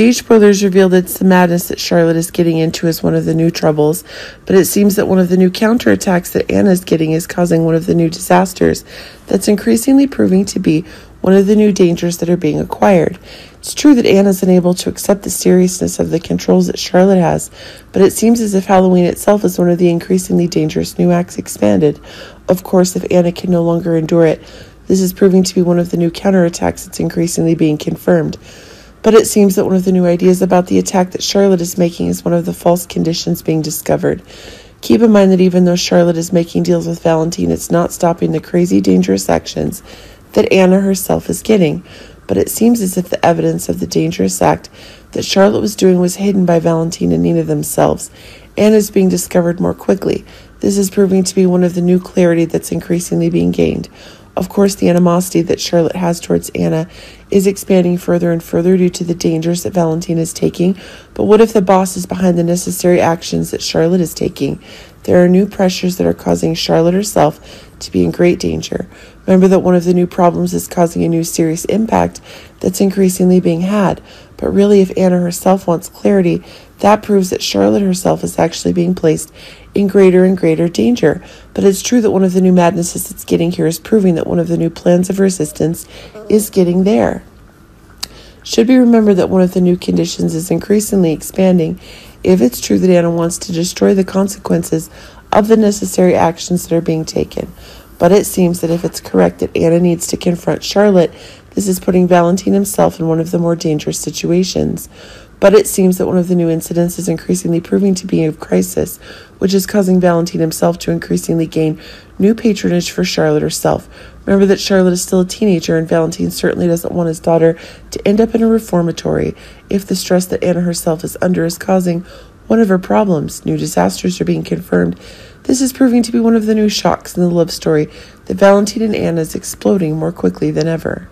Stage spoilers reveal that it's the madness that Charlotte is getting into as one of the new troubles, but it seems that one of the new counterattacks that Anna is getting is causing one of the new disasters that's increasingly proving to be one of the new dangers that are being acquired. It's true that Anna is unable to accept the seriousness of the controls that Charlotte has, but it seems as if Halloween itself is one of the increasingly dangerous new acts expanded. Of course, if Anna can no longer endure it, this is proving to be one of the new counterattacks that's increasingly being confirmed. But it seems that one of the new ideas about the attack that Charlotte is making is one of the false conditions being discovered. Keep in mind that even though Charlotte is making deals with Valentin, it's not stopping the crazy, dangerous actions that Anna herself is getting but it seems as if the evidence of the dangerous act that Charlotte was doing was hidden by Valentin and Nina themselves, and is being discovered more quickly. This is proving to be one of the new clarity that's increasingly being gained. Of course, the animosity that Charlotte has towards Anna is expanding further and further due to the dangers that Valentin is taking. But what if the boss is behind the necessary actions that Charlotte is taking? There are new pressures that are causing Charlotte herself to be in great danger. Remember that one of the new problems is causing a new serious impact that's increasingly being had. But really, if Anna herself wants clarity, that proves that Charlotte herself is actually being placed in greater and greater danger. But it's true that one of the new madnesses that's getting here is proving that one of the new plans of resistance is getting there. Should we remember that one of the new conditions is increasingly expanding if it's true that Anna wants to destroy the consequences of the necessary actions that are being taken. But it seems that if it's correct that Anna needs to confront Charlotte, this is putting Valentin himself in one of the more dangerous situations. But it seems that one of the new incidents is increasingly proving to be a crisis, which is causing Valentin himself to increasingly gain new patronage for Charlotte herself. Remember that Charlotte is still a teenager, and Valentin certainly doesn't want his daughter to end up in a reformatory if the stress that Anna herself is under is causing one of her problems. New disasters are being confirmed. This is proving to be one of the new shocks in the love story that Valentin and Anna is exploding more quickly than ever.